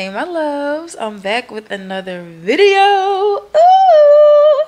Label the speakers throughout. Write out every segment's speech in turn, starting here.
Speaker 1: Hey my loves, I'm back with another video. Ooh.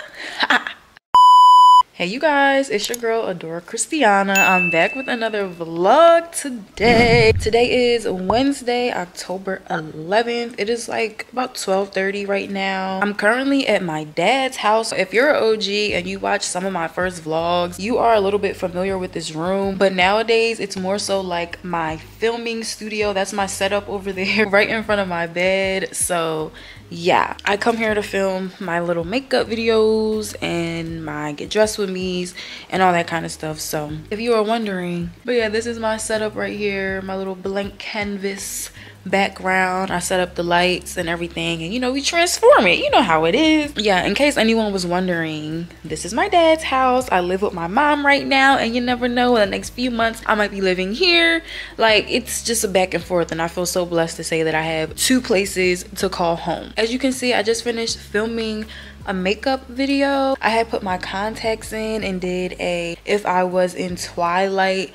Speaker 1: Hey you guys, it's your girl Adore Kristiana. I'm back with another vlog today. Today is Wednesday, October 11th. It is like about 12:30 right now. I'm currently at my dad's house. If you're an OG and you watch some of my first vlogs, you are a little bit familiar with this room. But nowadays, it's more so like my filming studio. That's my setup over there right in front of my bed. So yeah i come here to film my little makeup videos and my get dressed with me's and all that kind of stuff so if you are wondering but yeah this is my setup right here my little blank canvas background. I set up the lights and everything. And you know we transform it. You know how it is. Yeah in case anyone was wondering this is my dad's house. I live with my mom right now and you never know. In the next few months i might be living here. Like it's just a back and forth and i feel so blessed to say that i have two places to call home. As you can see i just finished filming a makeup video. I had put my contacts in and did a if i was in twilight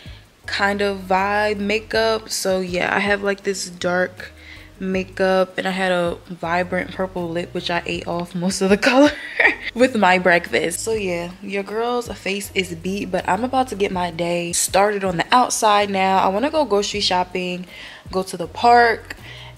Speaker 1: kind of vibe makeup. So yeah i have like this dark makeup and i had a vibrant purple lip which i ate off most of the color with my breakfast. So yeah your girl's face is beat but i'm about to get my day started on the outside now. I want to go grocery shopping go to the park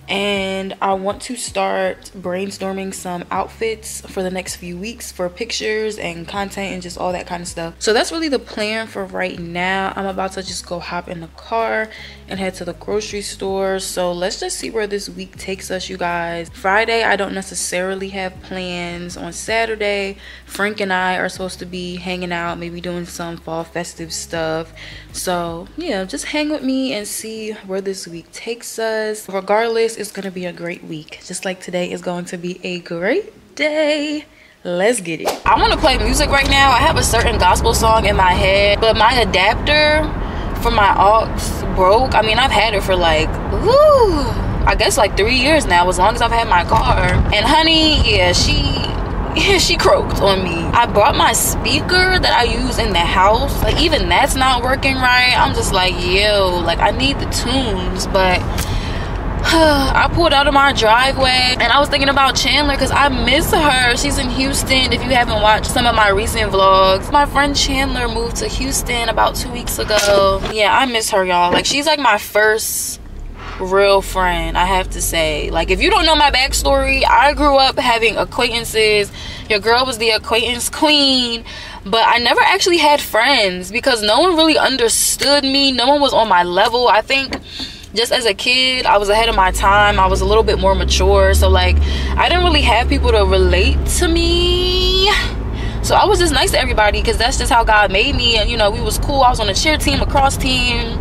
Speaker 1: and I want to start brainstorming some outfits for the next few weeks for pictures and content and just all that kind of stuff. So that's really the plan for right now. I'm about to just go hop in the car and head to the grocery store. So let's just see where this week takes us, you guys. Friday, I don't necessarily have plans. On Saturday, Frank and I are supposed to be hanging out, maybe doing some fall festive stuff. So yeah, just hang with me and see where this week takes us. Regardless, it's gonna be a great week. Just like today is going to be a great day. Let's get it. I want to play music right now. I have a certain gospel song in my head but my adapter for my aux broke. I mean i've had it for like woo i guess like three years now as long as i've had my car. And honey yeah she she croaked on me. I brought my speaker that i use in the house. Like even that's not working right. I'm just like yo like i need the tunes but I pulled out of my driveway and I was thinking about Chandler because I miss her. She's in Houston. If you haven't watched some of my recent vlogs, my friend Chandler moved to Houston about two weeks ago. Yeah, I miss her, y'all. Like, she's like my first real friend, I have to say. Like, if you don't know my backstory, I grew up having acquaintances. Your girl was the acquaintance queen but I never actually had friends because no one really understood me. No one was on my level. I think just as a kid i was ahead of my time. I was a little bit more mature. So like i didn't really have people to relate to me. So i was just nice to everybody because that's just how god made me. And you know we was cool. I was on a cheer team a cross team.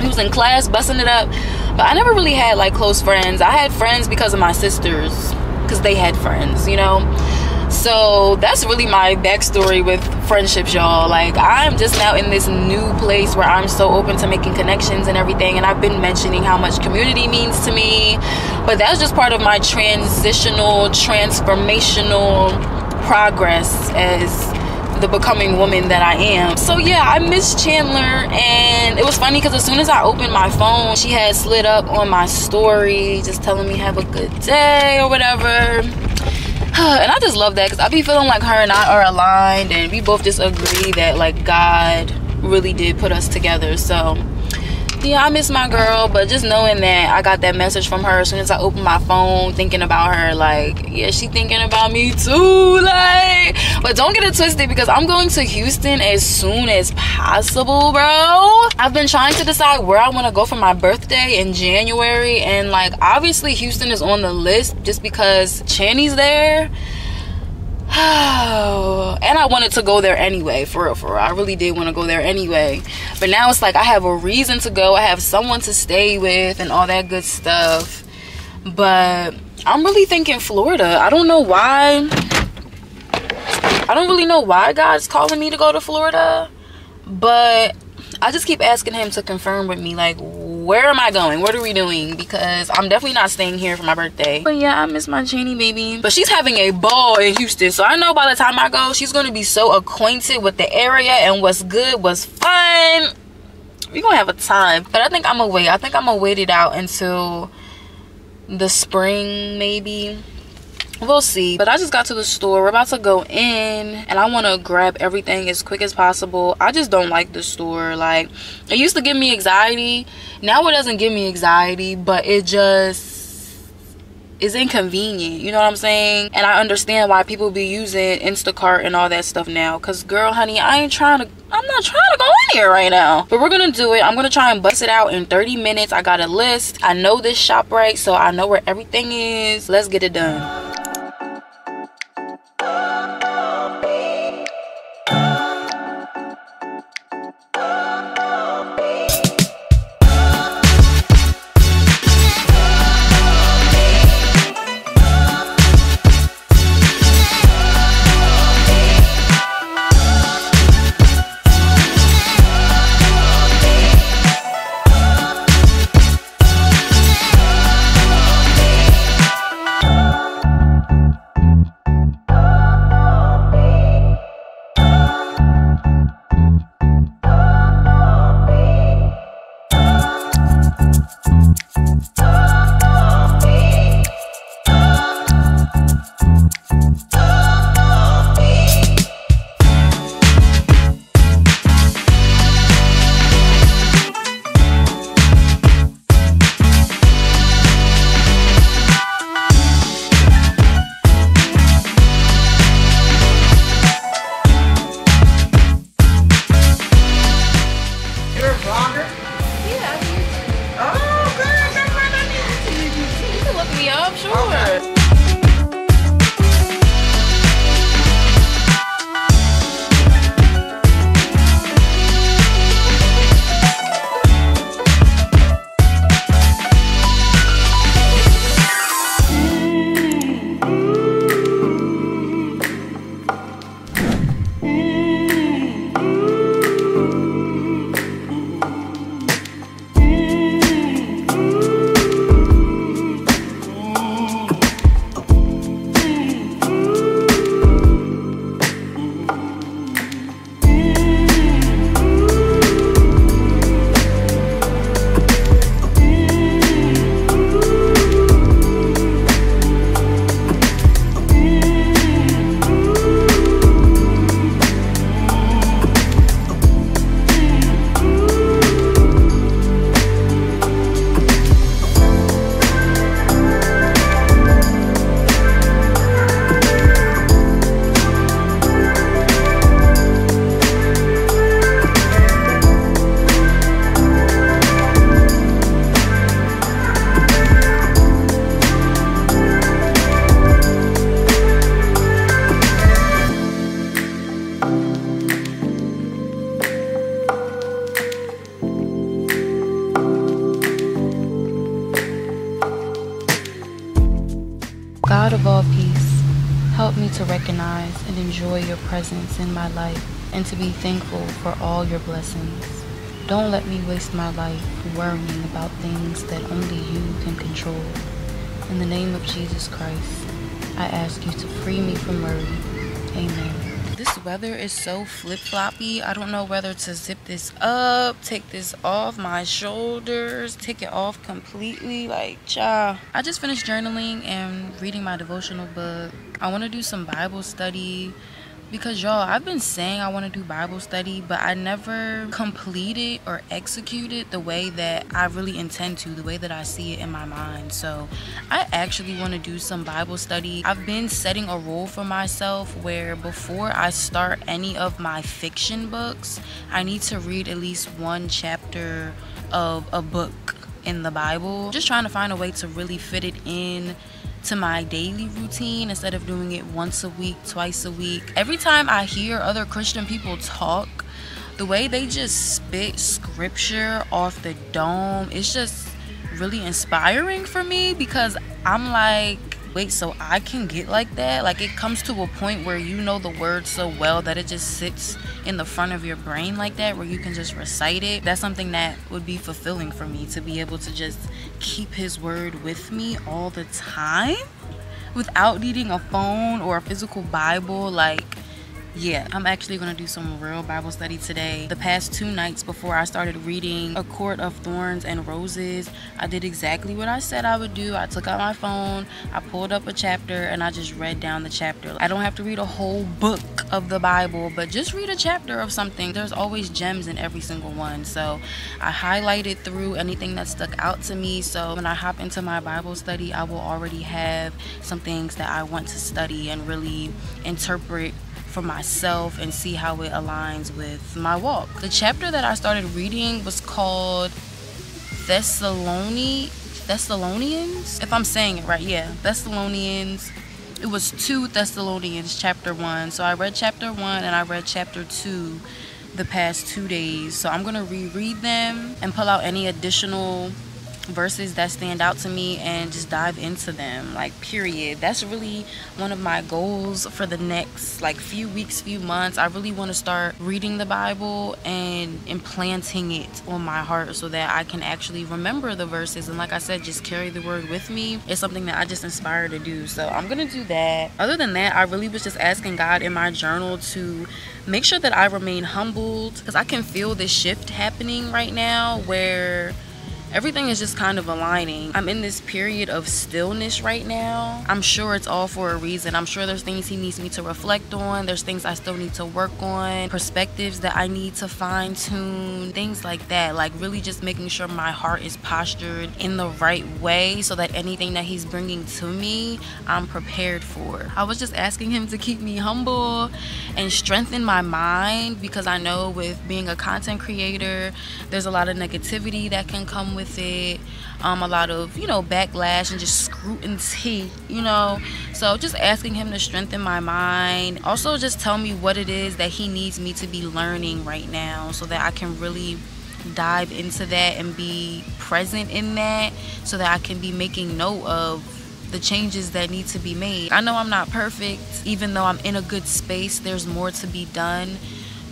Speaker 1: We was in class busting it up. But i never really had like close friends. I had friends because of my sisters because they had friends you know so that's really my backstory with friendships y'all like i'm just now in this new place where i'm so open to making connections and everything and i've been mentioning how much community means to me but that's just part of my transitional transformational progress as the becoming woman that I am. So yeah, I miss Chandler and it was funny because as soon as I opened my phone, she had slid up on my story just telling me have a good day or whatever. and I just love that because I be feeling like her and I are aligned and we both just agree that like God really did put us together. So yeah, I miss my girl, but just knowing that I got that message from her as soon as I opened my phone, thinking about her, like, yeah, she thinking about me too, like. But don't get it twisted because I'm going to Houston as soon as possible, bro. I've been trying to decide where I want to go for my birthday in January, and like, obviously, Houston is on the list just because Channy's there. and I wanted to go there anyway, for real, for real. I really did want to go there anyway. But now it's like I have a reason to go. I have someone to stay with and all that good stuff. But I'm really thinking Florida. I don't know why. I don't really know why God's calling me to go to Florida. But I just keep asking him to confirm with me, like, where am I going? What are we doing? Because I'm definitely not staying here for my birthday. But yeah, I miss my Cheney baby. But she's having a ball in Houston. So I know by the time I go, she's going to be so acquainted with the area and what's good, what's fun. We're going to have a time. But I think I'm going to wait. I think I'm going to wait it out until the spring maybe we'll see. But i just got to the store. We're about to go in and i want to grab everything as quick as possible. I just don't like the store. Like it used to give me anxiety. Now it doesn't give me anxiety but it just is inconvenient. You know what i'm saying? And i understand why people be using instacart and all that stuff now. Because girl honey i ain't trying to i'm not trying to go in here right now. But we're gonna do it. I'm gonna try and bust it out in 30 minutes. I got a list. I know this shop right so i know where everything is. Let's get it done my life worrying about things that only you can control. In the name of Jesus Christ, I ask you to free me from worry. Amen. This weather is so flip-floppy. I don't know whether to zip this up take this off my shoulders take it off completely like cha. I just finished journaling and reading my devotional book. I want to do some bible study because y'all i've been saying i want to do bible study but i never completed or executed the way that i really intend to the way that i see it in my mind. So i actually want to do some bible study. I've been setting a rule for myself where before i start any of my fiction books i need to read at least one chapter of a book in the bible. Just trying to find a way to really fit it in to my daily routine instead of doing it once a week, twice a week. Every time I hear other Christian people talk, the way they just spit scripture off the dome, it's just really inspiring for me because I'm like, wait so i can get like that. Like it comes to a point where you know the word so well that it just sits in the front of your brain like that where you can just recite it. That's something that would be fulfilling for me to be able to just keep his word with me all the time without needing a phone or a physical bible. Like yeah, I'm actually going to do some real Bible study today. The past two nights before I started reading A Court of Thorns and Roses, I did exactly what I said I would do. I took out my phone, I pulled up a chapter, and I just read down the chapter. I don't have to read a whole book of the Bible, but just read a chapter of something. There's always gems in every single one. So I highlighted through anything that stuck out to me. So when I hop into my Bible study, I will already have some things that I want to study and really interpret for myself and see how it aligns with my walk. The chapter that I started reading was called Thessalonians. Thessalonians, if I'm saying it right, yeah, Thessalonians. It was 2 Thessalonians chapter 1. So I read chapter 1 and I read chapter 2 the past two days. So I'm going to reread them and pull out any additional verses that stand out to me and just dive into them like period. That's really one of my goals for the next like few weeks few months. I really want to start reading the bible and implanting it on my heart so that i can actually remember the verses. And like i said just carry the word with me. It's something that i just inspire to do. So i'm gonna do that. Other than that i really was just asking god in my journal to make sure that i remain humbled because i can feel this shift happening right now where everything is just kind of aligning. I'm in this period of stillness right now. I'm sure it's all for a reason. I'm sure there's things he needs me to reflect on. There's things I still need to work on, perspectives that I need to fine tune, things like that. Like really just making sure my heart is postured in the right way so that anything that he's bringing to me, I'm prepared for. I was just asking him to keep me humble and strengthen my mind because I know with being a content creator, there's a lot of negativity that can come with it um, a lot of you know backlash and just scrutiny you know? So just asking him to strengthen my mind. Also just tell me what it is that he needs me to be learning right now so that i can really dive into that and be present in that so that i can be making note of the changes that need to be made. I know i'm not perfect. Even though i'm in a good space there's more to be done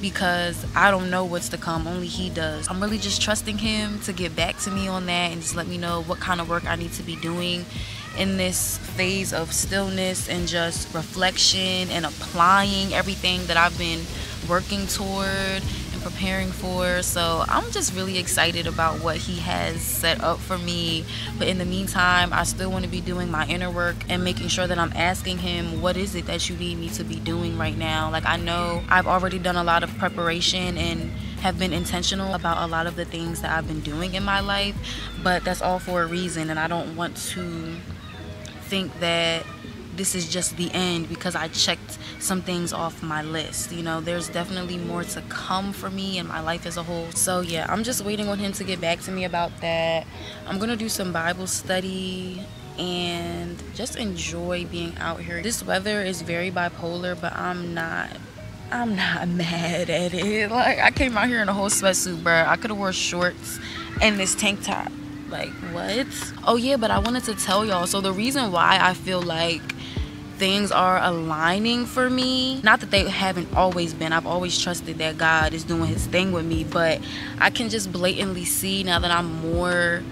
Speaker 1: because I don't know what's to come, only he does. I'm really just trusting him to get back to me on that and just let me know what kind of work I need to be doing in this phase of stillness and just reflection and applying everything that I've been working toward preparing for. So I'm just really excited about what he has set up for me. But in the meantime, I still want to be doing my inner work and making sure that I'm asking him, what is it that you need me to be doing right now? Like I know I've already done a lot of preparation and have been intentional about a lot of the things that I've been doing in my life, but that's all for a reason and I don't want to think that this is just the end because I checked some things off my list. You know, there's definitely more to come for me and my life as a whole. So, yeah, I'm just waiting on him to get back to me about that. I'm to do some Bible study and just enjoy being out here. This weather is very bipolar, but I'm not I'm not mad at it. Like I came out here in a whole sweatsuit, bro. I could have wore shorts and this tank top. Like what? Oh yeah, but I wanted to tell y'all. So the reason why I feel like things are aligning for me. Not that they haven't always been. I've always trusted that God is doing his thing with me, but I can just blatantly see now that I'm more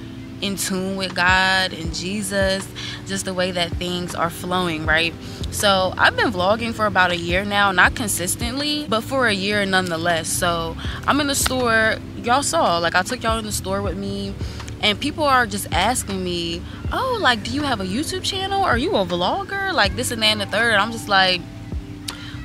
Speaker 1: in tune with God and Jesus, just the way that things are flowing, right? So I've been vlogging for about a year now, not consistently, but for a year nonetheless. So I'm in the store, y'all saw, like I took y'all in the store with me and people are just asking me oh like do you have a youtube channel? Are you a vlogger? Like this and that and the third. I'm just like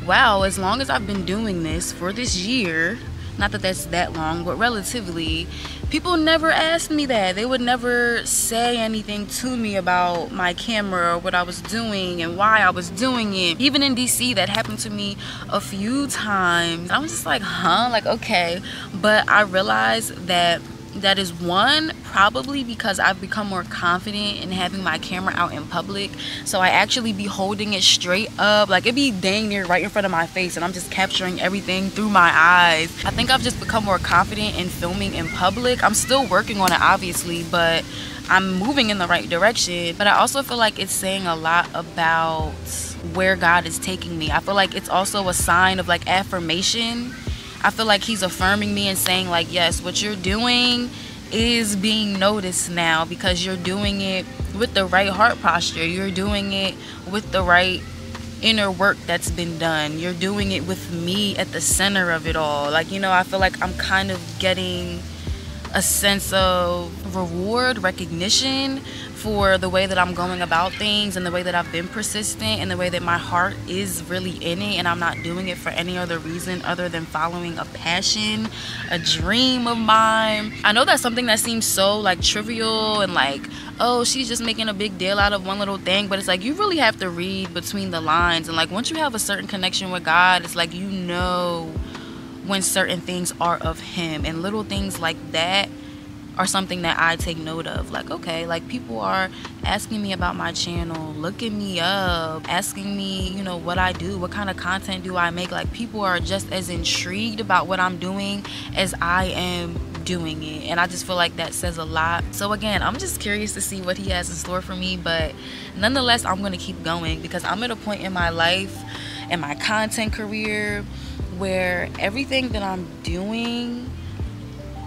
Speaker 1: wow as long as i've been doing this for this year not that that's that long but relatively people never asked me that. They would never say anything to me about my camera or what i was doing and why i was doing it. Even in dc that happened to me a few times. I was just like huh? Like okay. But i realized that that is one probably because I've become more confident in having my camera out in public so I actually be holding it straight up like it be dang near right in front of my face and I'm just capturing everything through my eyes I think I've just become more confident in filming in public I'm still working on it obviously but I'm moving in the right direction. But I also feel like it's saying a lot about where God is taking me. I feel like it's also a sign of like affirmation. I feel like He's affirming me and saying, like, yes, what you're doing is being noticed now because you're doing it with the right heart posture. You're doing it with the right inner work that's been done. You're doing it with me at the center of it all. Like, you know, I feel like I'm kind of getting a sense of reward, recognition for the way that I'm going about things and the way that I've been persistent and the way that my heart is really in it and I'm not doing it for any other reason other than following a passion, a dream of mine. I know that's something that seems so like trivial and like, oh, she's just making a big deal out of one little thing, but it's like you really have to read between the lines and like once you have a certain connection with God, it's like you know when certain things are of him and little things like that are something that I take note of. Like, okay, like people are asking me about my channel, looking me up, asking me, you know, what I do, what kind of content do I make. Like, people are just as intrigued about what I'm doing as I am doing it. And I just feel like that says a lot. So, again, I'm just curious to see what he has in store for me. But nonetheless, I'm going to keep going because I'm at a point in my life and my content career where everything that I'm doing,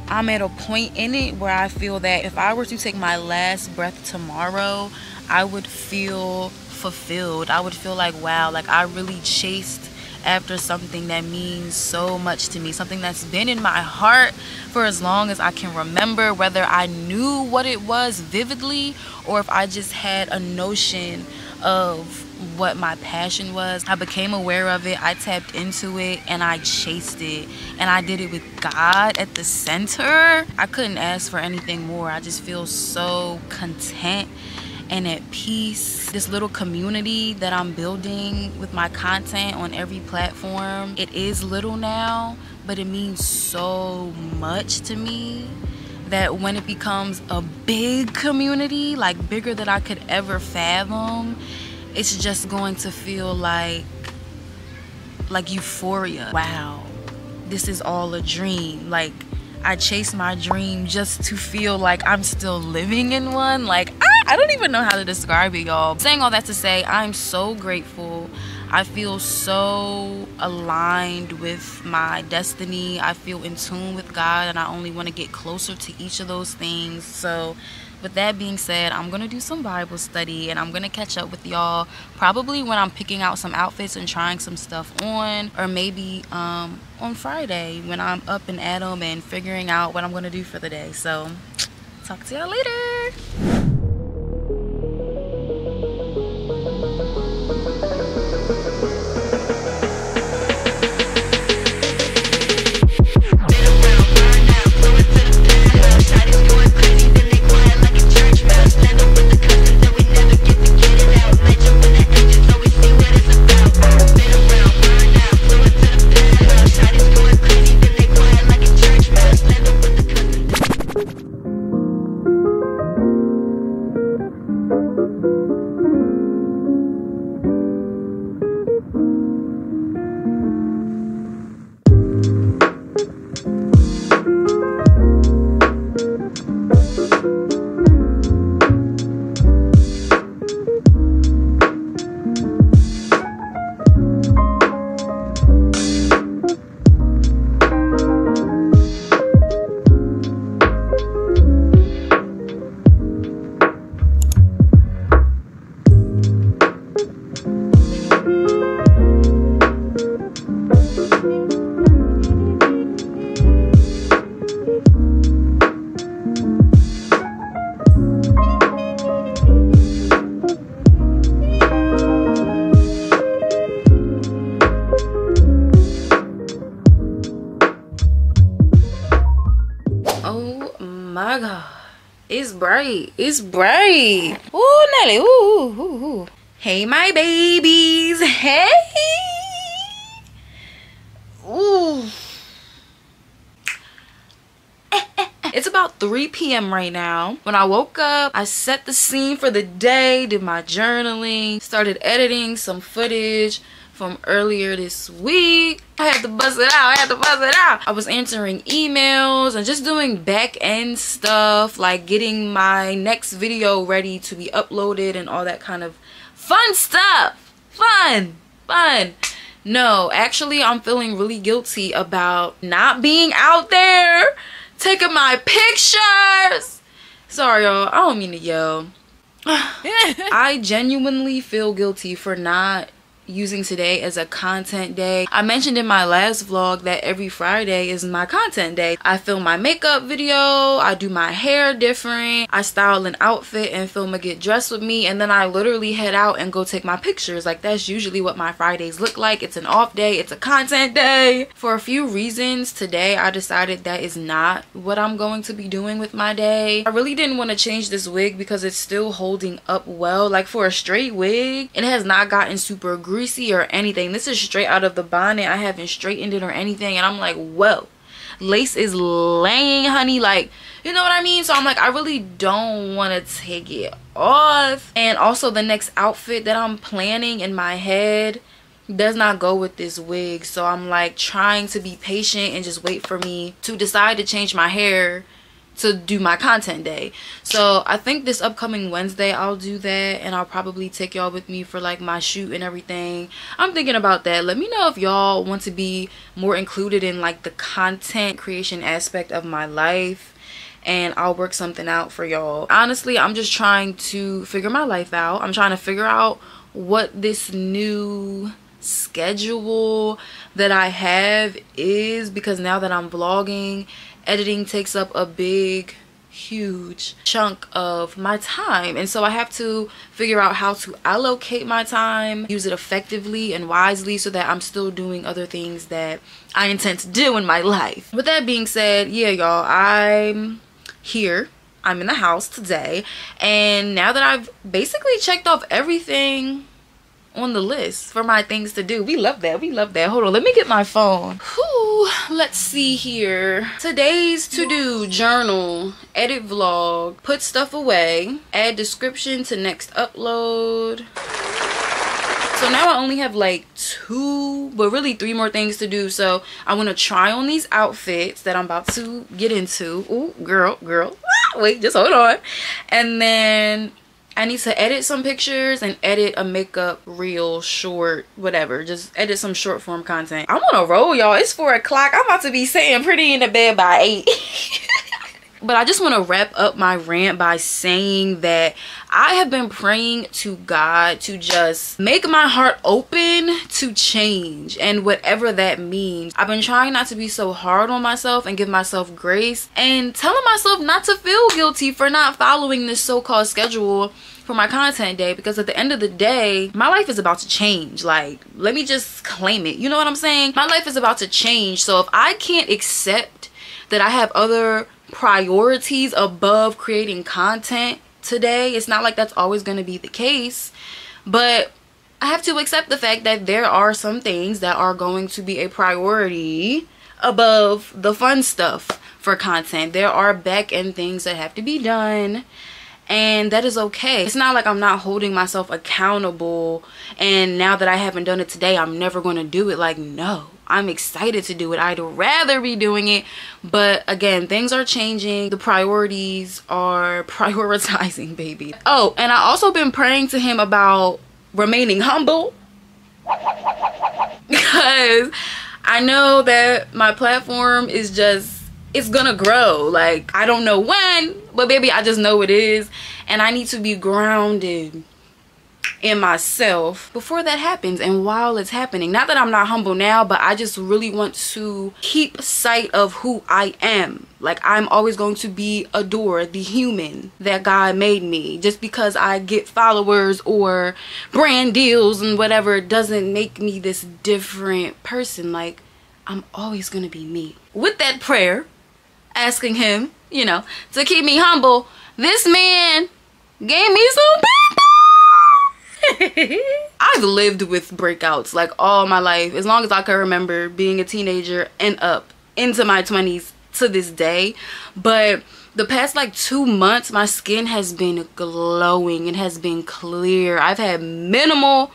Speaker 1: I'm at a point in it where I feel that if I were to take my last breath tomorrow, I would feel fulfilled. I would feel like, wow, like I really chased after something that means so much to me, something that's been in my heart for as long as I can remember, whether I knew what it was vividly or if I just had a notion of what my passion was. I became aware of it, I tapped into it, and I chased it. And I did it with God at the center. I couldn't ask for anything more. I just feel so content and at peace. This little community that I'm building with my content on every platform, it is little now, but it means so much to me that when it becomes a big community, like bigger than I could ever fathom, it's just going to feel like like euphoria. Wow. This is all a dream. Like i chase my dream just to feel like i'm still living in one. Like I, I don't even know how to describe it y'all. Saying all that to say i'm so grateful. I feel so aligned with my destiny. I feel in tune with God, and I only want to get closer to each of those things. So, with that being said, I'm to do some Bible study and I'm to catch up with y'all probably when I'm picking out some outfits and trying some stuff on, or maybe um, on Friday when I'm up and at 'em and figuring out what I'm to do for the day. So, talk to y'all later. It's bright. Ooh, Nelly. Ooh, ooh, ooh. Hey, my babies. Hey. Ooh. It's about 3 p.m. right now. When I woke up, I set the scene for the day, did my journaling, started editing some footage from earlier this week I had to bust it out. I had to bust it out. I was answering emails and just doing back end stuff like getting my next video ready to be uploaded and all that kind of fun stuff. Fun. Fun. No, actually, I'm feeling really guilty about not being out there taking my pictures. Sorry, y'all. I don't mean to yell. I genuinely feel guilty for not using today as a content day. I mentioned in my last vlog that every Friday is my content day. I film my makeup video, I do my hair different, I style an outfit and film a get dressed with me and then I literally head out and go take my pictures. Like that's usually what my Fridays look like. It's an off day, it's a content day. For a few reasons today I decided that is not what I'm going to be doing with my day. I really didn't want to change this wig because it's still holding up well. Like for a straight wig, it has not gotten super greasy greasy or anything. This is straight out of the bonnet. I haven't straightened it or anything. And I'm like, whoa, lace is laying, honey. Like, you know what I mean? So I'm like, I really don't want to take it off. And also the next outfit that I'm planning in my head does not go with this wig. So I'm like trying to be patient and just wait for me to decide to change my hair to do my content day so i think this upcoming wednesday i'll do that and i'll probably take y'all with me for like my shoot and everything i'm thinking about that let me know if y'all want to be more included in like the content creation aspect of my life and I'll work something out for y'all. Honestly, I'm just trying to figure my life out. I'm trying to figure out what this new schedule that I have is because now that I'm vlogging editing takes up a big huge chunk of my time. And so I have to figure out how to allocate my time use it effectively and wisely so that I'm still doing other things that I intend to do in my life. With that being said yeah y'all I'm here. I'm in the house today. And now that I've basically checked off everything on the list for my things to do. We love that. We love that. Hold on. Let me get my phone. Whew. Let's see here. Today's to-do journal, edit vlog, put stuff away, add description to next upload. So now I only have like two, but really three more things to do. So I want to try on these outfits that I'm about to get into. Ooh, girl, girl. Ah, wait, just hold on. And then I need to edit some pictures and edit a makeup reel short whatever. Just edit some short form content. I'm on a roll y'all. It's four o'clock. I'm about to be sitting pretty in the bed by eight but I just want to wrap up my rant by saying that I have been praying to God to just make my heart open to change and whatever that means. I've been trying not to be so hard on myself and give myself grace and telling myself not to feel guilty for not following this so-called schedule for my content day because at the end of the day my life is about to change. Like let me just claim it. You know what i'm saying? My life is about to change. So if i can't accept that i have other priorities above creating content today. It's not like that's always going to be the case, but I have to accept the fact that there are some things that are going to be a priority above the fun stuff for content. There are back end things that have to be done and that is okay. It's not like I'm not holding myself accountable and now that I haven't done it today, I'm never going to do it. Like, no. I'm excited to do it. I'd rather be doing it. But again, things are changing. The priorities are prioritizing, baby. Oh, and I also been praying to him about remaining humble. because I know that my platform is just it's gonna grow. Like i don't know when but baby i just know it is. And i need to be grounded in myself before that happens and while it's happening. Not that i'm not humble now but i just really want to keep sight of who i am. Like i'm always going to be adore the human that god made me. Just because i get followers or brand deals and whatever doesn't make me this different person. Like i'm always to be me. With that prayer asking him you know to keep me humble this man gave me some I've lived with breakouts like all my life as long as I can remember being a teenager and up into my 20s to this day. But the past like two months my skin has been glowing. It has been clear. I've had minimal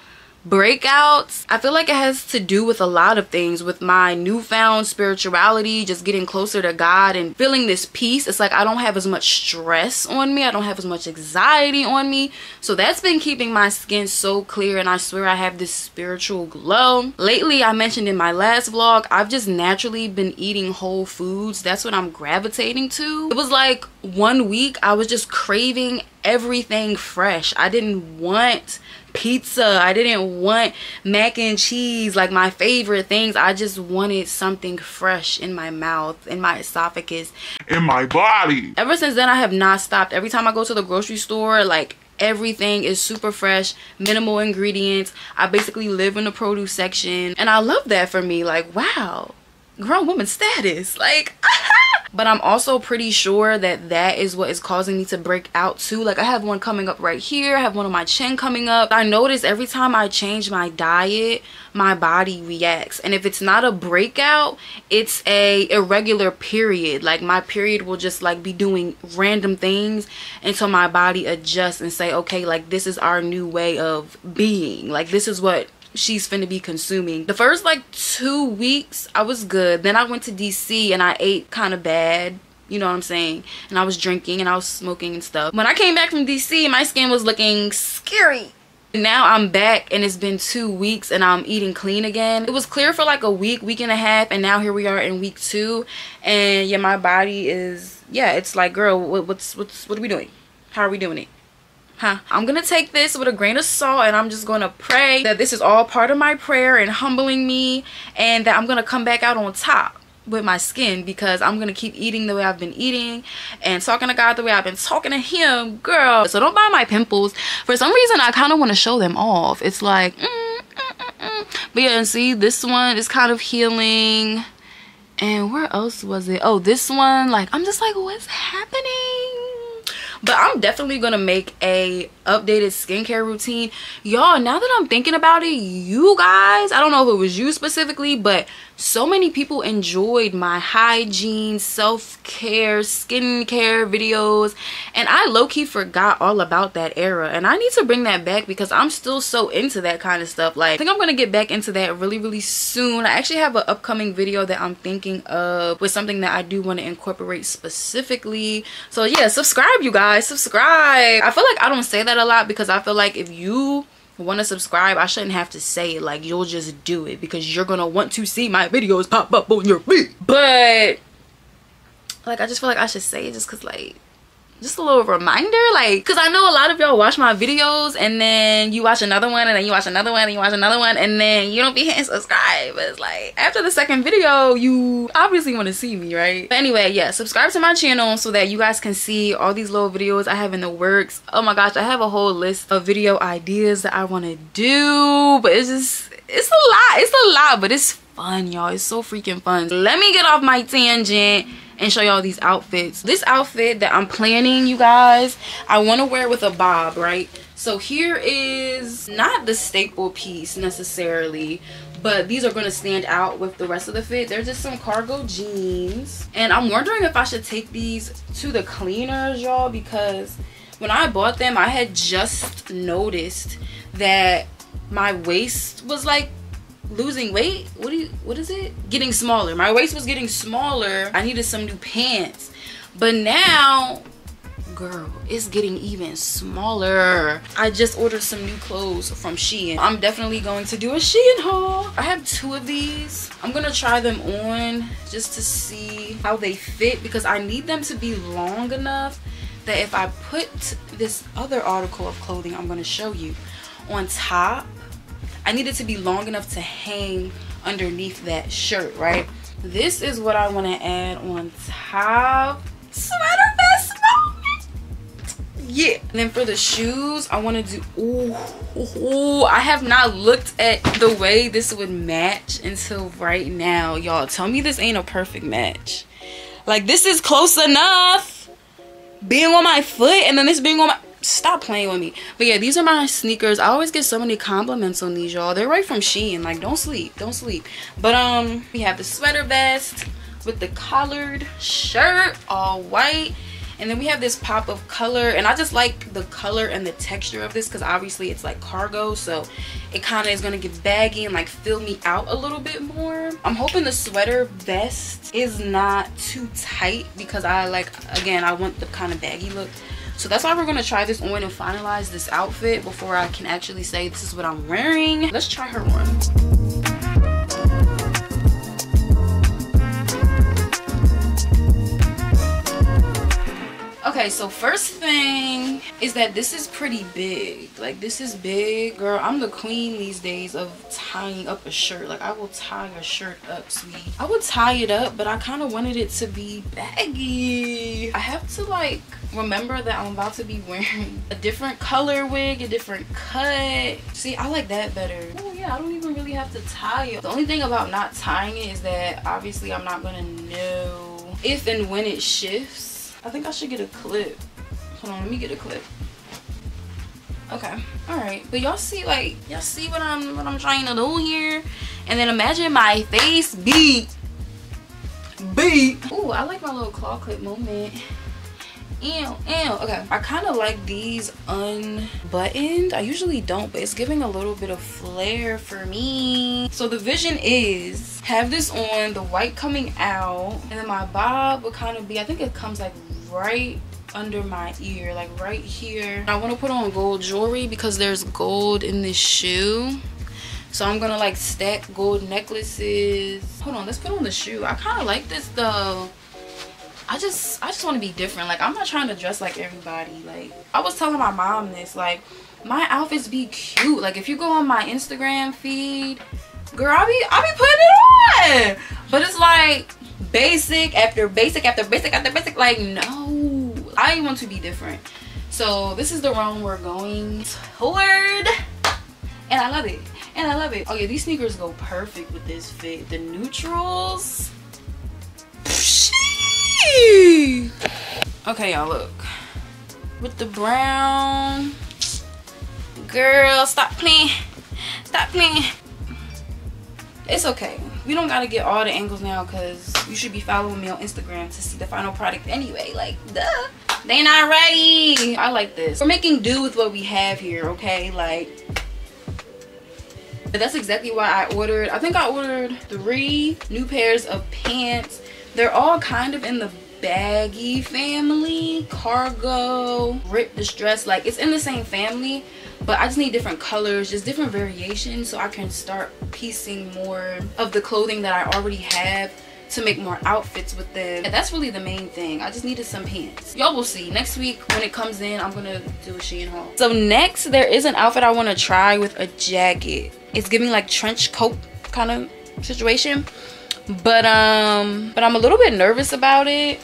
Speaker 1: breakouts. I feel like it has to do with a lot of things with my newfound spirituality just getting closer to god and feeling this peace. It's like i don't have as much stress on me. I don't have as much anxiety on me. So that's been keeping my skin so clear and i swear i have this spiritual glow. Lately i mentioned in my last vlog i've just naturally been eating whole foods. That's what i'm gravitating to. It was like one week i was just craving everything fresh. I didn't want pizza. I didn't want mac and cheese like my favorite things. I just wanted something fresh in my mouth in my esophagus.
Speaker 2: In my body.
Speaker 1: Ever since then i have not stopped. Every time i go to the grocery store like everything is super fresh minimal ingredients. I basically live in the produce section and i love that for me. Like wow grown woman status. Like but i'm also pretty sure that that is what is causing me to break out too. Like i have one coming up right here. I have one on my chin coming up. I notice every time i change my diet my body reacts. And if it's not a breakout it's a irregular period. Like my period will just like be doing random things until my body adjusts and say okay like this is our new way of being. Like this is what she's finna be consuming. The first like two weeks I was good. Then I went to DC and I ate kind of bad. You know what I'm saying? And I was drinking and I was smoking and stuff. When I came back from DC, my skin was looking scary. Now I'm back and it's been two weeks and I'm eating clean again. It was clear for like a week, week and a half, and now here we are in week two. And yeah, my body is, yeah, it's like, girl, what, what's, what's, what are we doing? How are we doing it? Huh. I'm gonna take this with a grain of salt and i'm just gonna pray that this is all part of my prayer and humbling me and that i'm gonna come back out on top with my skin because I'm gonna keep eating the way I've been eating and talking to God the way I've been talking to him girl. So don't buy my pimples. For some reason I kind of want to show them off. It's like mm, mm, mm, mm, but yeah and see this one is kind of healing. And where else was it? Oh this one like I'm just like what's happening but i'm definitely gonna make a updated skincare routine. Y'all now that i'm thinking about it you guys i don't know if it was you specifically but so many people enjoyed my hygiene self-care skincare videos and i low-key forgot all about that era. And i need to bring that back because i'm still so into that kind of stuff. Like i think i'm gonna get back into that really really soon. I actually have an upcoming video that i'm thinking of with something that i do want to incorporate specifically. So yeah subscribe you guys. Subscribe. I feel like i don't say that a lot because i feel like if you want to subscribe i shouldn't have to say it. Like you'll just do it because you're gonna want to see my videos pop up on your feed. But like i just feel like i should say it just because like just a little reminder like because i know a lot of y'all watch my videos and then you watch another one and then you watch another one and you watch another one and then you don't be hitting subscribe. It's like after the second video you obviously want to see me right? But anyway yeah subscribe to my channel so that you guys can see all these little videos i have in the works. Oh my gosh i have a whole list of video ideas that i want to do but it's just it's a lot it's a lot but it's fun y'all. It's so freaking fun. Let me get off my tangent and show y'all these outfits. This outfit that i'm planning you guys i want to wear with a bob right? So here is not the staple piece necessarily but these are going to stand out with the rest of the fit. They're just some cargo jeans. And i'm wondering if i should take these to the cleaners y'all because when i bought them i had just noticed that my waist was like losing weight? What do you what is it? Getting smaller. My waist was getting smaller. I needed some new pants. But now girl it's getting even smaller. I just ordered some new clothes from shein. I'm definitely going to do a shein haul. I have two of these. I'm gonna try them on just to see how they fit because i need them to be long enough that if i put this other article of clothing i'm to show you on top I need it to be long enough to hang underneath that shirt, right? This is what I want to add on top. Sweater vest yeah and then for the shoes i want to do ooh, ooh i have not looked at the way this would match until right now y'all tell me this ain't a perfect match like this is close enough being on my foot and then this being on my stop playing with me. But yeah these are my sneakers. I always get so many compliments on these y'all. They're right from shein. Like don't sleep. Don't sleep. But um we have the sweater vest with the collared shirt all white. And then we have this pop of color. And i just like the color and the texture of this because obviously it's like cargo. So it kind of is going to get baggy and like fill me out a little bit more. I'm hoping the sweater vest is not too tight because i like again i want the kind of baggy look so that's why we're to try this on and finalize this outfit before i can actually say this is what i'm wearing. Let's try her on okay so first thing is that this is pretty big. Like this is big girl. I'm the queen these days of tying up a shirt. Like i will tie a shirt up sweetie i would tie it up but i kind of wanted it to be baggy. I have to like remember that i'm about to be wearing a different color wig a different cut. See i like that better. Oh yeah i don't even really have to tie it. The only thing about not tying it is that obviously i'm not gonna know if and when it shifts I think I should get a clip. Hold on, let me get a clip. Okay, all right. But y'all see, like, y'all see what I'm what I'm trying to do here? And then imagine my face beat. Beat. Ooh, I like my little claw clip moment. Ew, ew. Okay, I kind of like these unbuttoned. I usually don't, but it's giving a little bit of flair for me. So the vision is have this on, the white coming out, and then my bob would kind of be, I think it comes like right under my ear like right here. I want to put on gold jewelry because there's gold in this shoe. So i'm gonna like stack gold necklaces. Hold on let's put on the shoe. I kind of like this though. I just i just want to be different. Like i'm not trying to dress like everybody. Like i was telling my mom this like my outfits be cute. Like if you go on my instagram feed girl i be i be putting it on. But it's like basic after basic after basic after basic like no. I want to be different. So this is the room we're going toward. And i love it. And i love it. Oh yeah these sneakers go perfect with this fit. The neutrals. Okay y'all look. With the brown. Girl stop playing. Stop playing it's okay. We don't gotta get all the angles now because you should be following me on instagram to see the final product anyway. Like duh. They not ready. I like this. We're making do with what we have here okay? Like but that's exactly why i ordered. I think i ordered three new pairs of pants. They're all kind of in the baggy family. Cargo rip distress like it's in the same family but i just need different colors just different variations so i can start piecing more of the clothing that i already have to make more outfits with them. And that's really the main thing. I just needed some pants. Y'all will see. Next week when it comes in i'm gonna do a shein haul. So next there is an outfit i want to try with a jacket. It's giving like trench coat kind of situation. But um but i'm a little bit nervous about it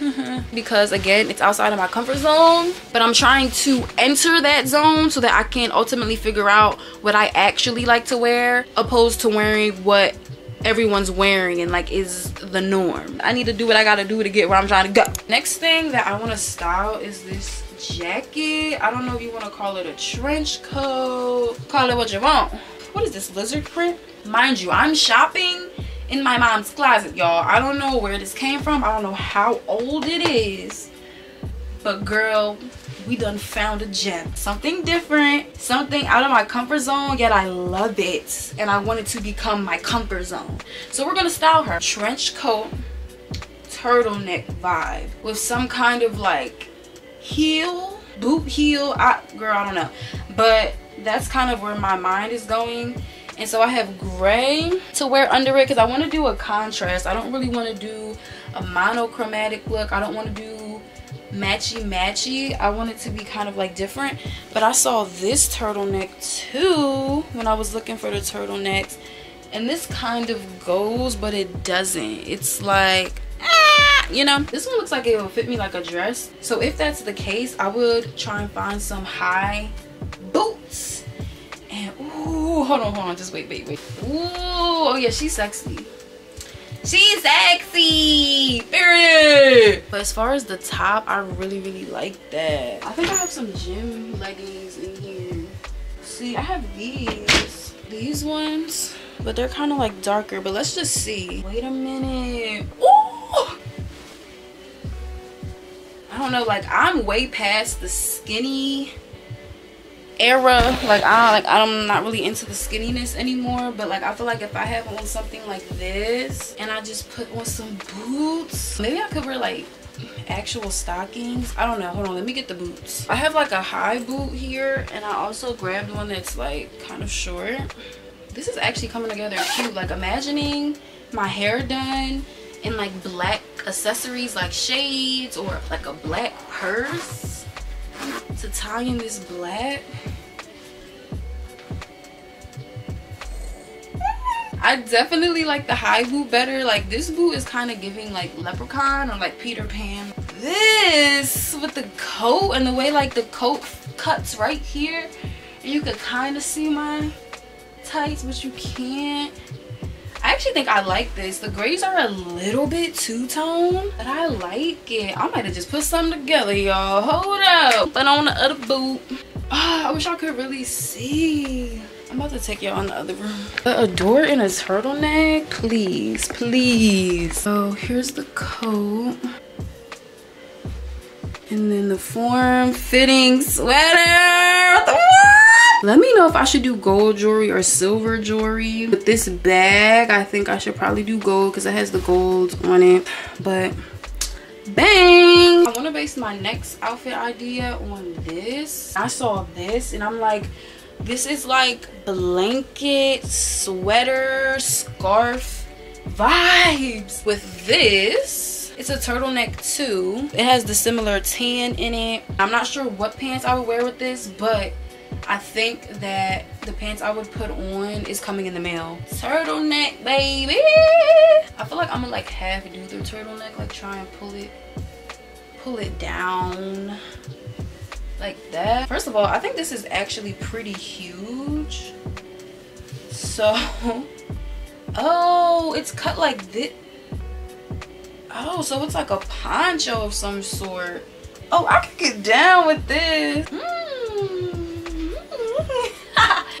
Speaker 1: because again it's outside of my comfort zone but i'm trying to enter that zone so that i can ultimately figure out what i actually like to wear opposed to wearing what everyone's wearing and like is the norm. I need to do what i gotta do to get where i'm trying to go. Next thing that i want to style is this jacket. I don't know if you want to call it a trench coat. Call it what you want. What is this lizard print? Mind you i'm shopping in my mom's closet y'all. I don't know where this came from. I don't know how old it is. But girl we done found a gem. Something different. Something out of my comfort zone yet i love it. And i want it to become my comfort zone. So we're gonna style her trench coat turtleneck vibe with some kind of like heel boot heel. I, girl i don't know. But that's kind of where my mind is going and so I have gray to wear under it because I want to do a contrast. I don't really want to do a monochromatic look. I don't want to do matchy matchy. I want it to be kind of like different. But I saw this turtleneck too when I was looking for the turtlenecks and this kind of goes but it doesn't. It's like ah, you know? This one looks like it will fit me like a dress. So if that's the case I would try and find some high boots. And ooh, hold on, hold on, just wait, wait, wait. Ooh, oh yeah, she's sexy. She's sexy, period. But as far as the top, I really, really like that. I think I have some gym leggings in here. See, I have these, these ones, but they're kind of like darker, but let's just see. Wait a minute. Ooh! I don't know, like I'm way past the skinny era. Like I like I'm not really into the skinniness anymore. But like I feel like if I have on something like this and I just put on some boots, maybe I could wear like actual stockings. I don't know. Hold on. Let me get the boots. I have like a high boot here and i also grabbed one that's like kind of short. This is actually coming together cute. Like imagining my hair done in like black accessories like shades or like a black purse to tie in this black I definitely like the high boot better. Like this boot is kind of giving like leprechaun or like Peter Pan. This with the coat and the way like the coat cuts right here. And you could kind of see my tights, but you can't. I actually think I like this. The grays are a little bit two-tone, but I like it. I might have just put something together, y'all. Hold up. Put on the other boot. Oh, I wish I could really see. I'm about to take y'all in the other room. Adore in a turtleneck? Please, please. So here's the coat. And then the form-fitting sweater. Let me know if I should do gold jewelry or silver jewelry. With this bag, I think I should probably do gold because it has the gold on it. But bang! I want to base my next outfit idea on this. I saw this and I'm like, this is like blanket, sweater, scarf vibes. With this, it's a turtleneck too. It has the similar tan in it. I'm not sure what pants I would wear with this, but I think that the pants I would put on is coming in the mail. Turtleneck, baby. I feel like I'm gonna like half do the turtleneck, like try and pull it, pull it down like that. First of all, I think this is actually pretty huge. So, oh, it's cut like this. Oh, so it's like a poncho of some sort. Oh, I could get down with this. Mm.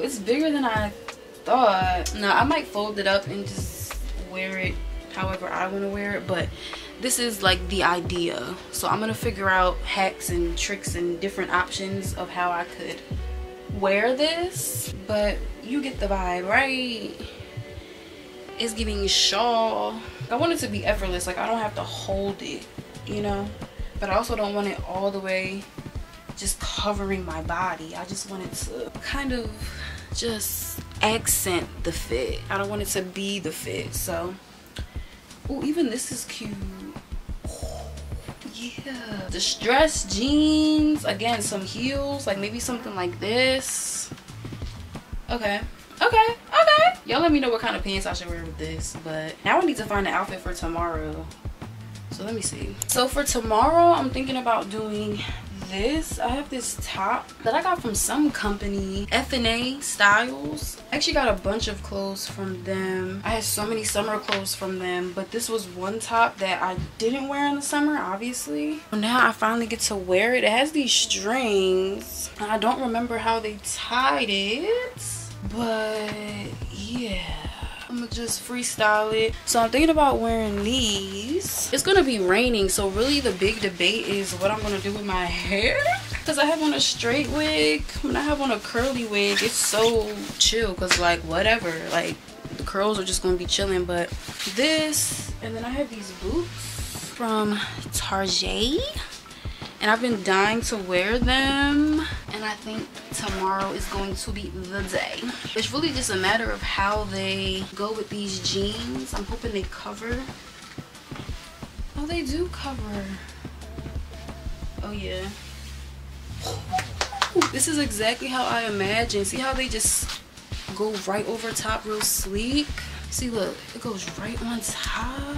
Speaker 1: it's bigger than I thought. No, I might fold it up and just wear it however I want to wear it. But this is like the idea. So i'm gonna figure out hacks and tricks and different options of how i could wear this but you get the vibe right? It's giving shawl. I want it to be effortless like i don't have to hold it you know? But i also don't want it all the way just covering my body. I just want it to kind of just accent the fit. I don't want it to be the fit so. Oh even this is cute yeah. Distressed jeans again some heels like maybe something like this. Okay. Okay. Okay. Y'all let me know what kind of pants i should wear with this but now i need to find an outfit for tomorrow. So let me see. So for tomorrow i'm thinking about doing this. I have this top that i got from some company fna styles. I actually got a bunch of clothes from them. I had so many summer clothes from them but this was one top that i didn't wear in the summer obviously. Now i finally get to wear it. It has these strings i don't remember how they tied it but yeah I'm gonna just freestyle it. So I'm thinking about wearing these. It's gonna be raining, so really the big debate is what I'm gonna do with my hair. Because I have on a straight wig. When I have on a curly wig, it's so chill. Because like whatever, like the curls are just gonna be chilling. But this, and then I have these boots from Target and I've been dying to wear them and I think tomorrow is going to be the day. It's really just a matter of how they go with these jeans. I'm hoping they cover. Oh, they do cover. Oh, yeah. This is exactly how I imagine. See how they just go right over top real sleek? See, look, it goes right on top.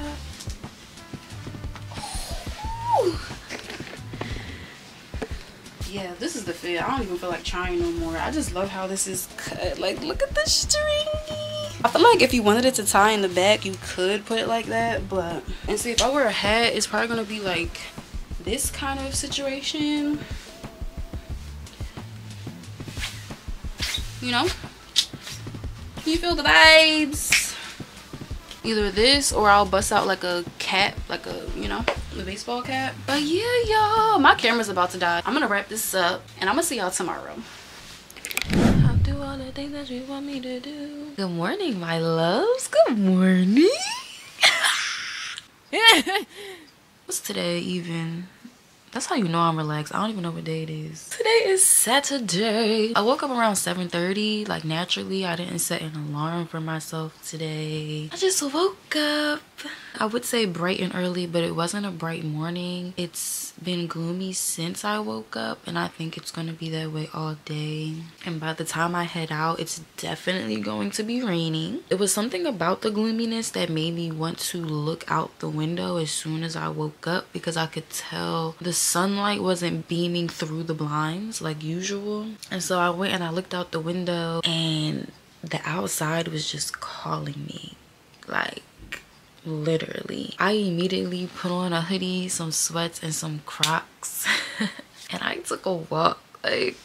Speaker 1: Yeah this is the fit i don't even feel like trying no more. I just love how this is cut. Like look at the stringy. I feel like if you wanted it to tie in the back you could put it like that but and see if i wear a hat it's probably gonna be like this kind of situation. You know? You feel the vibes either this or i'll bust out like a cap like a you know the baseball cap. But yeah, y'all, my camera's about to die. I'm gonna wrap this up and I'm gonna see y'all tomorrow. I'll do all the things that you want me to do. Good morning, my loves. Good morning. What's today even? That's how you know I'm relaxed. I don't even know what day it is. Today is Saturday. I woke up around 7.30. Like naturally, I didn't set an alarm for myself today. I just woke up. I would say bright and early, but it wasn't a bright morning. It's been gloomy since I woke up and I think it's going to be that way all day. And by the time I head out, it's definitely going to be raining. It was something about the gloominess that made me want to look out the window as soon as I woke up because I could tell the sunlight wasn't beaming through the blinds like usual. And so I went and I looked out the window and the outside was just calling me like literally. I immediately put on a hoodie some sweats and some crocs. And i took a walk like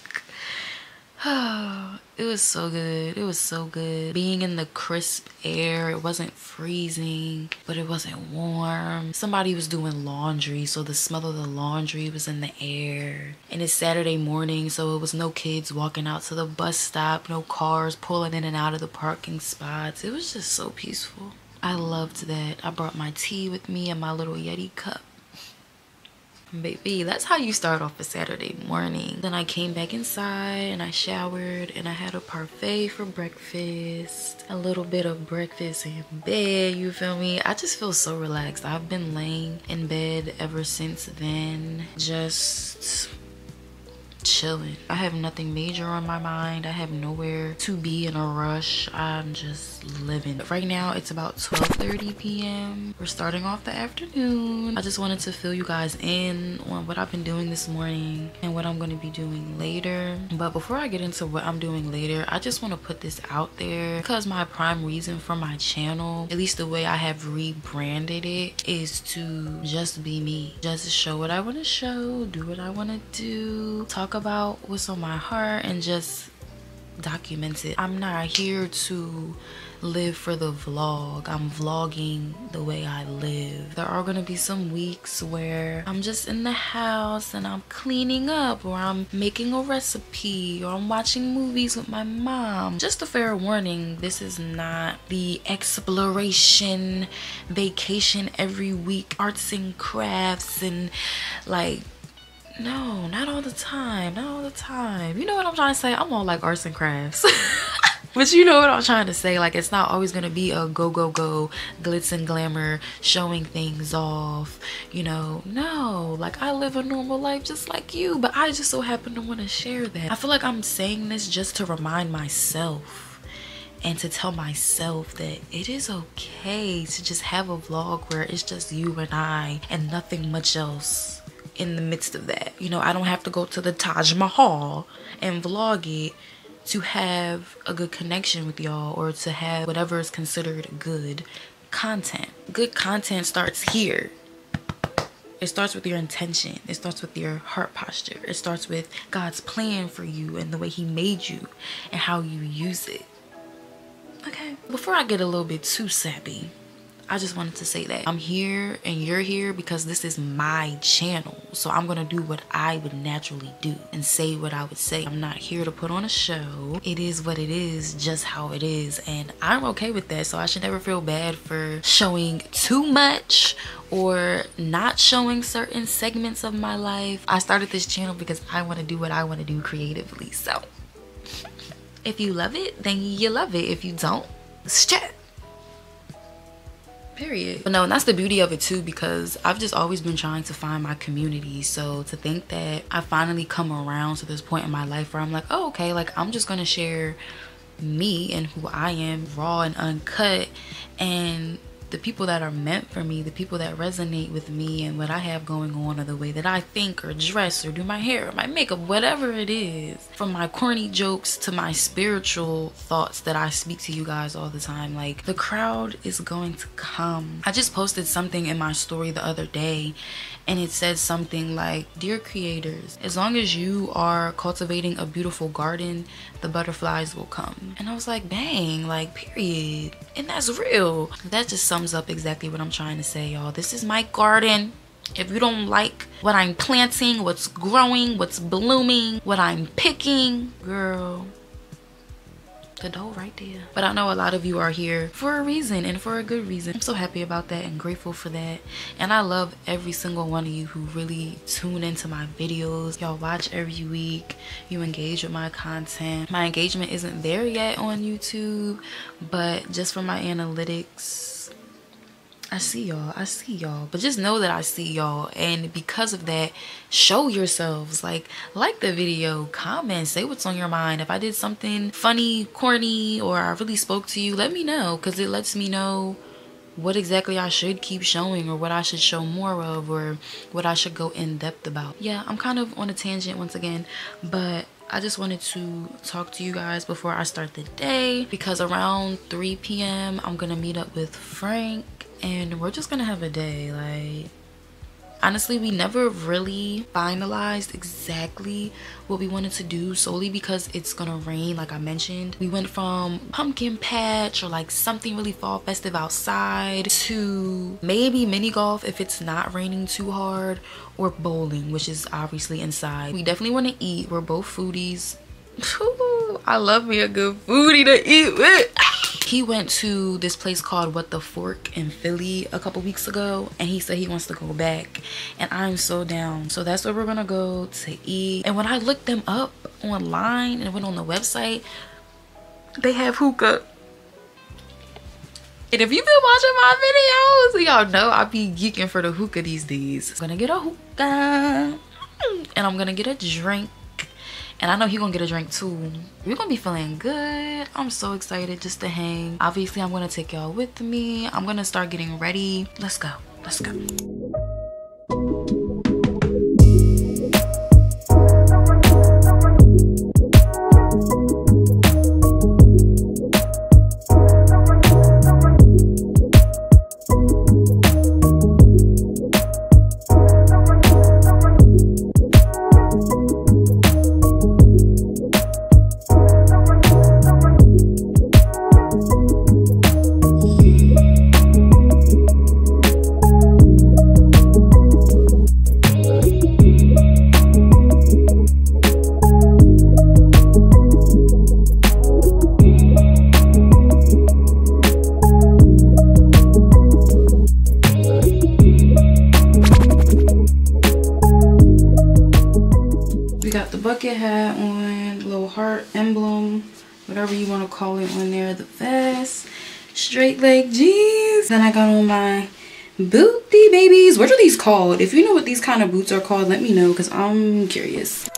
Speaker 1: oh, it was so good. It was so good. Being in the crisp air it wasn't freezing but it wasn't warm. Somebody was doing laundry so the smell of the laundry was in the air. And it's saturday morning so it was no kids walking out to the bus stop no cars pulling in and out of the parking spots. It was just so peaceful I loved that. I brought my tea with me and my little Yeti cup. Baby, that's how you start off a Saturday morning. Then I came back inside and I showered and I had a parfait for breakfast. A little bit of breakfast in bed, you feel me? I just feel so relaxed. I've been laying in bed ever since then. Just chilling. I have nothing major on my mind. I have nowhere to be in a rush. I'm just living. Right now it's about 12:30 p.m. We're starting off the afternoon. I just wanted to fill you guys in on what I've been doing this morning and what I'm going to be doing later. But before I get into what I'm doing later, I just want to put this out there because my prime reason for my channel, at least the way I have rebranded it, is to just be me. Just show what I want to show, do what I want to do, talk about what's on my heart and just document it. I'm not here to live for the vlog. I'm vlogging the way I live. There are gonna be some weeks where I'm just in the house and I'm cleaning up or I'm making a recipe or I'm watching movies with my mom. Just a fair warning, this is not the exploration vacation every week arts and crafts and like no, not all the time. Not all the time. You know what I'm trying to say? I'm all like arts and crafts. but you know what I'm trying to say? Like, it's not always going to be a go, go, go, glitz and glamour, showing things off. You know, no. Like, I live a normal life just like you. But I just so happen to want to share that. I feel like I'm saying this just to remind myself and to tell myself that it is okay to just have a vlog where it's just you and I and nothing much else in the midst of that. You know, I don't have to go to the Taj Mahal and vlog it to have a good connection with y'all or to have whatever is considered good content. Good content starts here. It starts with your intention. It starts with your heart posture. It starts with God's plan for you and the way he made you and how you use it. Okay. Before I get a little bit too sappy, I just wanted to say that I'm here and you're here because this is my channel. So I'm going to do what I would naturally do and say what I would say. I'm not here to put on a show. It is what it is, just how it is. And I'm okay with that. So I should never feel bad for showing too much or not showing certain segments of my life. I started this channel because I want to do what I want to do creatively. So if you love it, then you love it. If you don't, shit period. But no and that's the beauty of it too because i've just always been trying to find my community. So to think that i finally come around to this point in my life where i'm like oh okay like i'm just gonna share me and who i am raw and uncut and the people that are meant for me, the people that resonate with me and what I have going on, or the way that I think or dress or do my hair or my makeup, whatever it is. From my corny jokes to my spiritual thoughts that I speak to you guys all the time. Like, the crowd is going to come. I just posted something in my story the other day and it said something like dear creators as long as you are cultivating a beautiful garden the butterflies will come. And i was like dang like period. And that's real. That just sums up exactly what i'm trying to say y'all. This is my garden. If you don't like what I'm planting, what's growing, what's blooming, what I'm picking, girl, the dough right there. But I know a lot of you are here for a reason and for a good reason. I'm so happy about that and grateful for that. And I love every single one of you who really tune into my videos. Y'all watch every week. You engage with my content. My engagement isn't there yet on YouTube, but just for my analytics, I see y'all. I see y'all. But just know that I see y'all. And because of that, show yourselves. Like, like the video, comment, say what's on your mind. If I did something funny, corny, or I really spoke to you, let me know. Because it lets me know what exactly I should keep showing or what I should show more of or what I should go in depth about. Yeah, I'm kind of on a tangent once again, but I just wanted to talk to you guys before I start the day because around 3 p.m. I'm gonna meet up with Frank and we're just gonna have a day like honestly we never really finalized exactly what we wanted to do solely because it's gonna rain like i mentioned. We went from pumpkin patch or like something really fall festive outside to maybe mini golf if it's not raining too hard or bowling which is obviously inside. We definitely want to eat. We're both foodies. I love me a good foodie to eat with he went to this place called what the fork in philly a couple weeks ago and he said he wants to go back and i'm so down. So that's where we're gonna go to eat. And when i looked them up online and went on the website they have hookah. And if you've been watching my videos y'all know i be geeking for the hookah these days. I'm gonna get a hookah and i'm gonna get a drink and I know he gonna get a drink too. We're gonna be feeling good. I'm so excited just to hang. Obviously, I'm gonna take y'all with me. I'm gonna start getting ready. Let's go. Let's go. Emblem, whatever you want to call it on there, the vest, straight leg jeans. Then I got on my booty babies. What are these called? If you know what these kind of boots are called, let me know because I'm curious.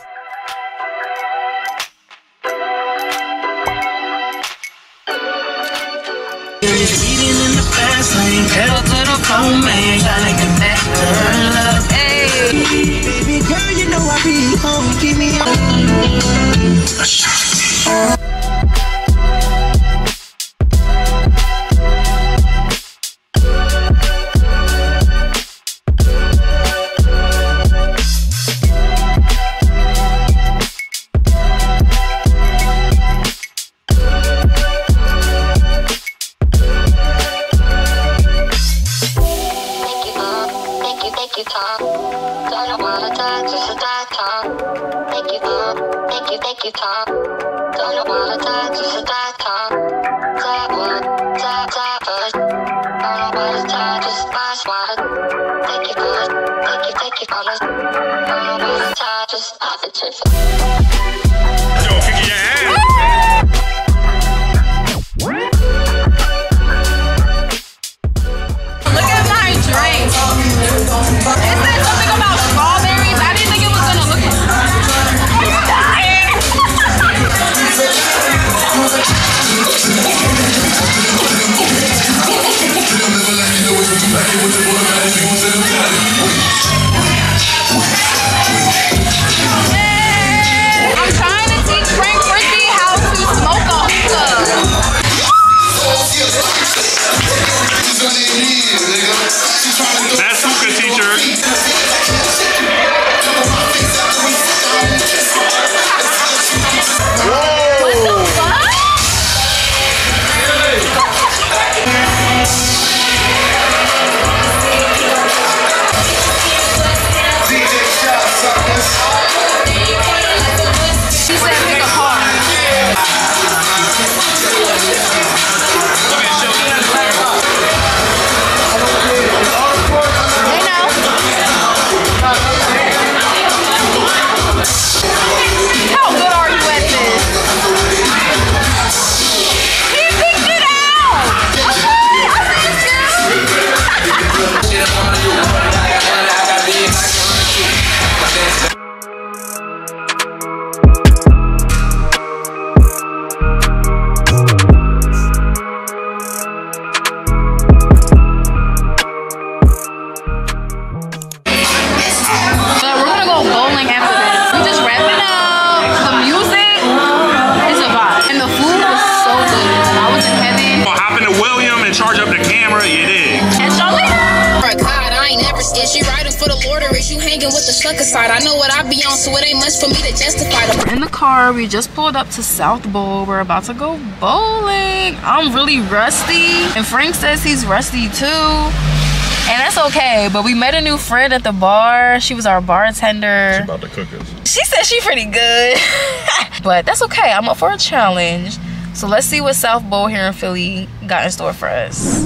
Speaker 1: Just pulled up to South Bowl. We're about to go bowling. I'm really rusty, and Frank says he's rusty too. And that's okay, but we met a new friend at the bar. She was our bartender.
Speaker 3: She about to cook us.
Speaker 1: She said she pretty good. but that's okay. I'm up for a challenge. So let's see what South Bowl here in Philly got in store for us.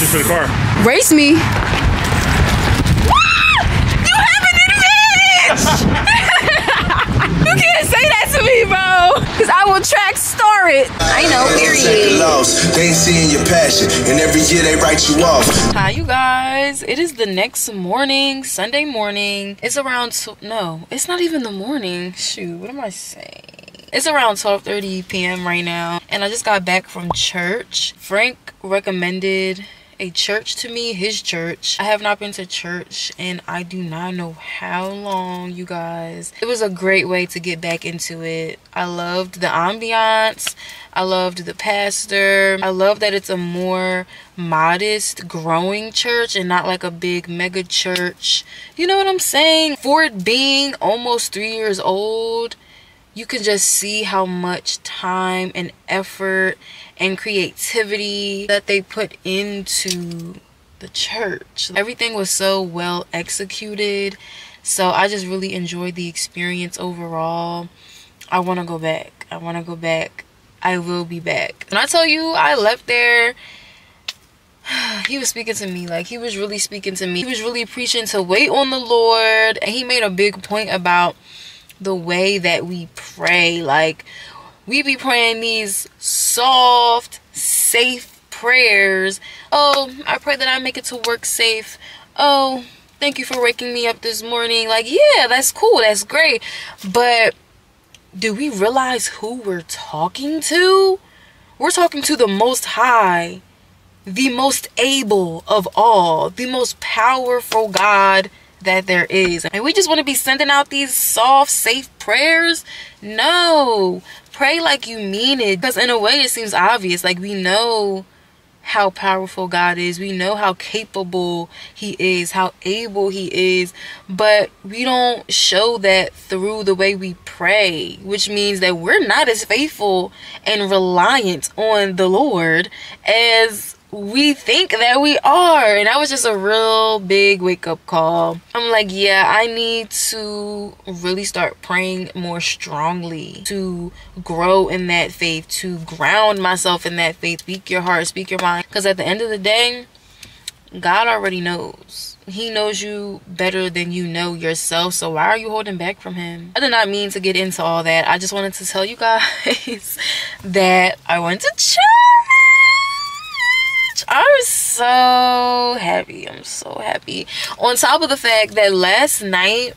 Speaker 1: It. Oh, for the
Speaker 3: car.
Speaker 1: Race me. Ah! You have an advantage! you can't say that to me, bro. Because I will track star it. I know, period.
Speaker 4: loss. They ain't seeing your passion, and every year they write you off.
Speaker 1: Hi, you guys. It is the next morning, Sunday morning. It's around, tw- no, it's not even the morning. Shoot, what am I saying? It's around 12:30 p.m. right now, and I just got back from church. Frank recommended a church to me, his church. I have not been to church and I do not know how long, you guys. It was a great way to get back into it. I loved the ambiance. I loved the pastor. I love that it's a more modest, growing church and not like a big mega church. You know what I'm saying? For it being almost three years old, you can just see how much time and effort and creativity that they put into the church. Everything was so well executed. So I just really enjoyed the experience overall. I want to go back. I want to go back. I will be back. And I tell you I left there, he was speaking to me. Like he was really speaking to me. He was really preaching to wait on the Lord. And he made a big point about the way that we pray. Like we be praying these soft, safe prayers. Oh, I pray that I make it to work safe. Oh, thank you for waking me up this morning. Like, yeah, that's cool. That's great. But do we realize who we're talking to? We're talking to the most high the most able of all, the most powerful God that there is. And we just want to be sending out these soft, safe prayers. No, pray like you mean it. Because in a way, it seems obvious. Like we know how powerful God is. We know how capable He is, how able He is, but we don't show that through the way we pray, which means that we're not as faithful and reliant on the Lord as we think that we are. And that was just a real big wake up call. I'm like, yeah, I need to really start praying more strongly to grow in that faith, to ground myself in that faith. Speak your heart, speak your mind. Because at the end of the day, God already knows. He knows you better than you know yourself. So why are you holding back from him? I did not mean to get into all that. I just wanted to tell you guys that I went to church. I'm so happy. I'm so happy. On top of the fact that last night,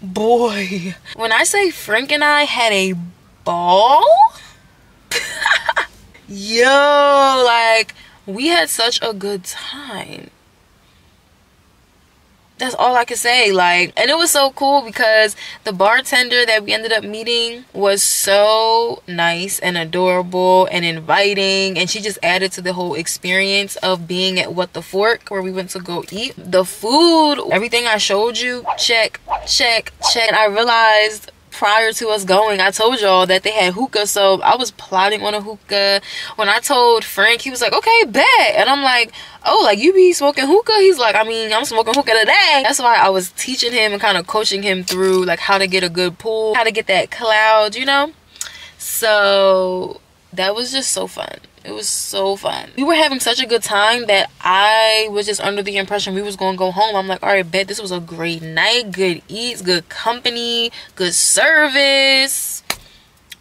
Speaker 1: boy, when I say Frank and I had a ball, yo, like we had such a good time that's all I could say. Like, and it was so cool because the bartender that we ended up meeting was so nice and adorable and inviting, and she just added to the whole experience of being at What the Fork where we went to go eat. The food, everything I showed you, check, check, check. And I realized prior to us going, I told y'all that they had hookah, so I was plotting on a hookah. When I told Frank, he was like, okay, bet. And I'm like, oh, like you be smoking hookah? He's like, I mean, I'm smoking hookah today. That's why I was teaching him and kind of coaching him through like how to get a good pull, how to get that cloud, you know? So that was just so fun. It was so fun. We were having such a good time that I was just under the impression we was gonna go home. I'm like, all right, bet this was a great night, good eats, good company, good service.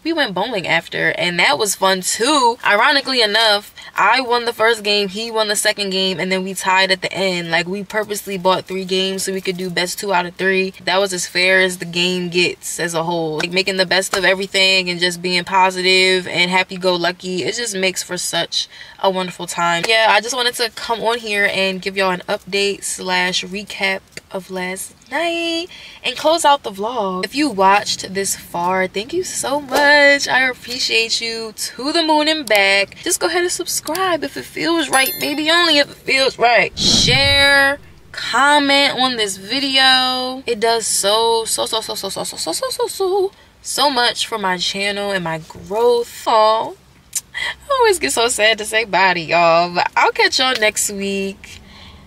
Speaker 1: We went bowling after, and that was fun too. Ironically enough, I won the first game, he won the second game, and then we tied at the end. Like we purposely bought three games so we could do best two out of three. That was as fair as the game gets as a whole. Like making the best of everything and just being positive and happy-go-lucky. It just makes for such a wonderful time. Yeah, I just wanted to come on here and give y'all an update slash recap of last night and close out the vlog. If you watched this far, thank you so much. I appreciate you to the moon and back. Just go ahead and subscribe if it feels right, maybe only if it feels right. Share comment on this video it does so so so so so so so so so so so so much for my channel and my growth oh I always get so sad to say bye to y'all but i'll catch y'all next week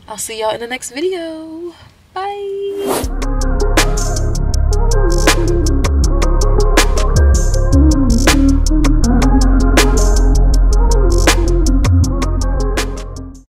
Speaker 1: i'll see y'all in the next video Bye.